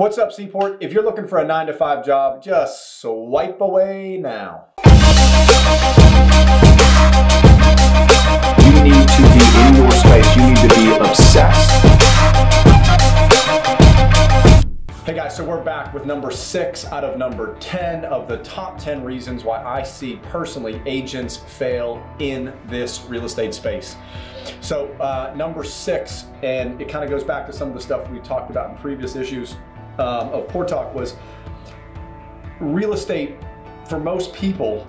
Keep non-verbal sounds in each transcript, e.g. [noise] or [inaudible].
What's up, Seaport? If you're looking for a 9 to 5 job, just swipe away now. You need to be in your space. You need to be obsessed. Hey guys, so we're back with number six out of number 10 of the top 10 reasons why I see personally agents fail in this real estate space. So, uh, number six, and it kind of goes back to some of the stuff we talked about in previous issues um, of Port Talk, was real estate for most people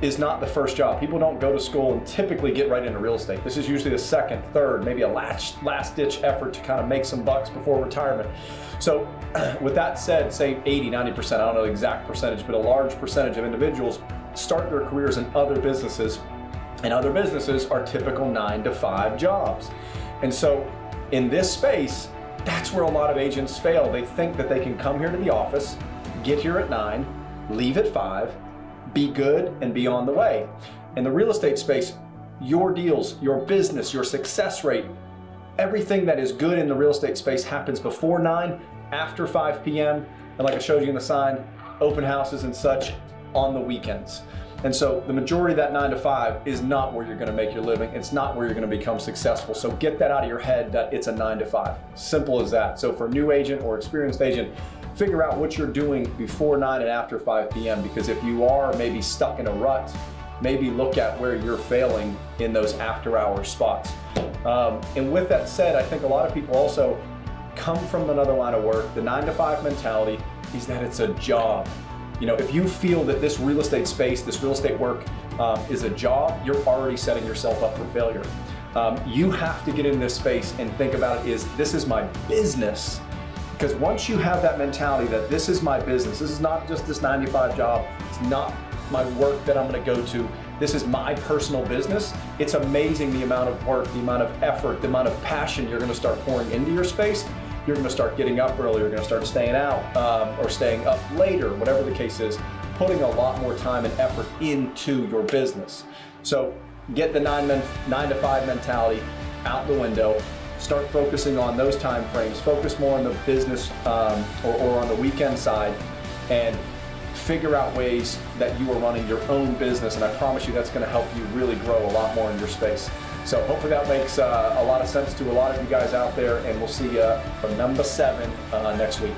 is not the first job. People don't go to school and typically get right into real estate. This is usually the second, third, maybe a last, last ditch effort to kind of make some bucks before retirement. So [clears throat] with that said, say 80, 90%, I don't know the exact percentage, but a large percentage of individuals start their careers in other businesses and other businesses are typical nine to five jobs. And so in this space, that's where a lot of agents fail. They think that they can come here to the office, get here at nine, leave at five, be good and be on the way. In the real estate space, your deals, your business, your success rate, everything that is good in the real estate space happens before 9, after 5 p.m., and like I showed you in the sign, open houses and such on the weekends. And so the majority of that nine to five is not where you're gonna make your living. It's not where you're gonna become successful. So get that out of your head that it's a nine to five. Simple as that. So for a new agent or experienced agent, figure out what you're doing before 9 and after 5 p.m. because if you are maybe stuck in a rut, maybe look at where you're failing in those after hour spots. Um, and with that said, I think a lot of people also come from another line of work. The 9 to 5 mentality is that it's a job. You know, if you feel that this real estate space, this real estate work um, is a job, you're already setting yourself up for failure. Um, you have to get in this space and think about it is this is my business because once you have that mentality that this is my business, this is not just this 95 job, it's not my work that I'm gonna go to, this is my personal business, it's amazing the amount of work, the amount of effort, the amount of passion you're gonna start pouring into your space. You're gonna start getting up early, you're gonna start staying out um, or staying up later, whatever the case is, putting a lot more time and effort into your business. So get the nine, men, nine to five mentality out the window, start focusing on those time frames, focus more on the business um, or, or on the weekend side, and figure out ways that you are running your own business. And I promise you that's going to help you really grow a lot more in your space. So hopefully that makes uh, a lot of sense to a lot of you guys out there, and we'll see you for number seven uh, next week.